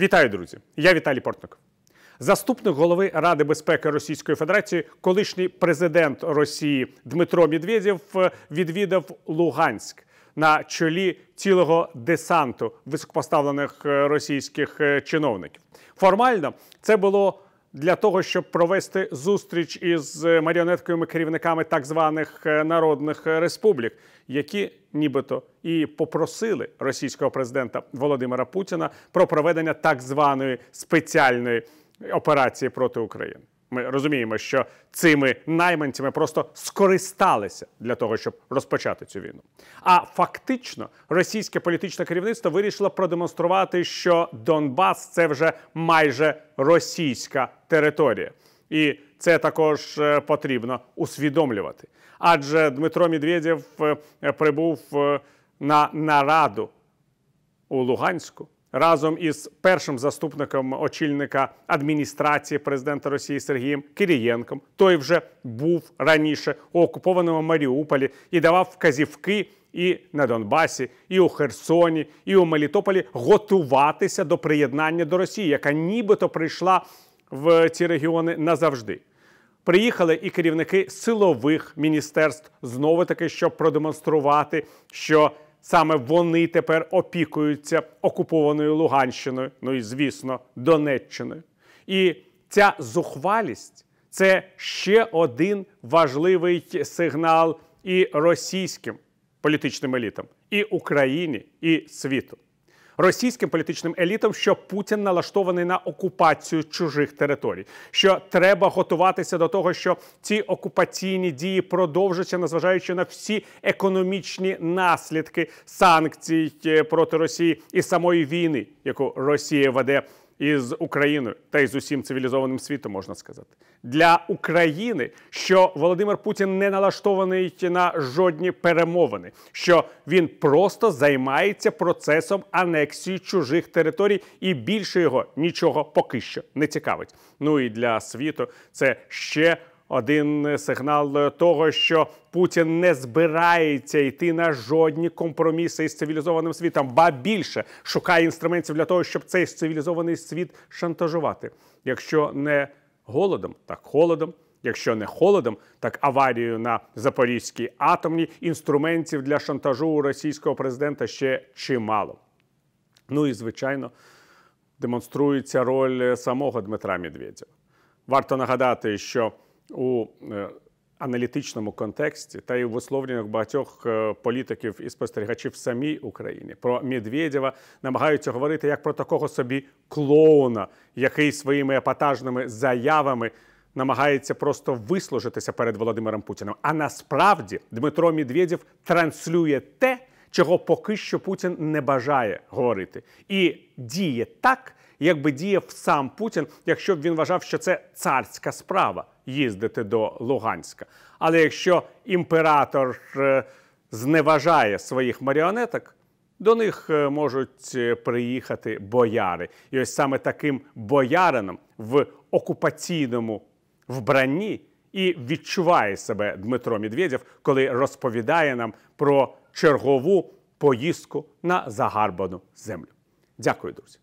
Вітаю, друзі! Я Віталій Портник. Заступник голови Ради безпеки Російської Федерації, колишній президент Росії Дмитро Медведєв відвідав Луганськ на чолі цілого десанту високопоставлених російських чиновників. Формально це було для того, щоб провести зустріч із маріонетковими керівниками так званих народних республік, які нібито і попросили російського президента Володимира Путіна про проведення так званої спеціальної операції проти України. Ми розуміємо, що цими найманцями просто скористалися для того, щоб розпочати цю війну. А фактично російське політичне керівництво вирішило продемонструвати, що Донбас це вже майже російська територія, і це також е, потрібно усвідомлювати. Адже Дмитро Медведєв е, прибув е, на нараду у Луганську разом із першим заступником очільника адміністрації президента Росії Сергієм Кирієнком. Той вже був раніше у окупованому Маріуполі і давав вказівки. І на Донбасі, і у Херсоні, і у Мелітополі готуватися до приєднання до Росії, яка нібито прийшла в ці регіони назавжди. Приїхали і керівники силових міністерств знову таки, щоб продемонструвати, що Саме вони тепер опікуються окупованою Луганщиною, ну і звісно, Донеччиною. І ця зухвалість це ще один важливий сигнал і російським політичним елітам, і Україні, і світу російським політичним елітам, що Путін налаштований на окупацію чужих територій, що треба готуватися до того, що ці окупаційні дії продовжаться, незважаючи на всі економічні наслідки санкцій е, проти Росії і самої війни, яку Росія веде із Україною та й з усім цивілізованим світом можна сказати для України, що Володимир Путін не налаштований на жодні перемовини, що він просто займається процесом анексії чужих територій, і більше його нічого поки що не цікавить. Ну і для світу це ще один сигнал того, що Путін не збирається йти на жодні компроміси із цивілізованим світом, ба більше шукає інструментів для того, щоб цей цивілізований світ шантажувати. Якщо не голодом, так холодом. Якщо не холодом, так аварією на Запорізькій атомній інструментів для шантажу російського президента ще чимало. Ну і звичайно демонструється роль самого Дмитра Медведєва. Варто нагадати, що у е, аналітичному контексті та й у висловленнях багатьох е, політиків і спостерігачів в самій Україні про Медведєва намагаються говорити як про такого собі клоуна, який своїми епатажними заявами. Намагається просто вислужитися перед Володимиром Путіним. А насправді Дмитро Медведєв транслює те, чого поки що Путін не бажає говорити, і діє так, якби діяв сам Путін, якщо б він вважав, що це царська справа їздити до Луганська. Але якщо імператор е, зневажає своїх маріонеток, до них е, можуть е, приїхати бояри. І ось саме таким боярином в окупаційному вбранні і відчуває себе Дмитро Медведєв, коли розповідає нам про чергову поїздку на загарбану землю. Дякую, друзі.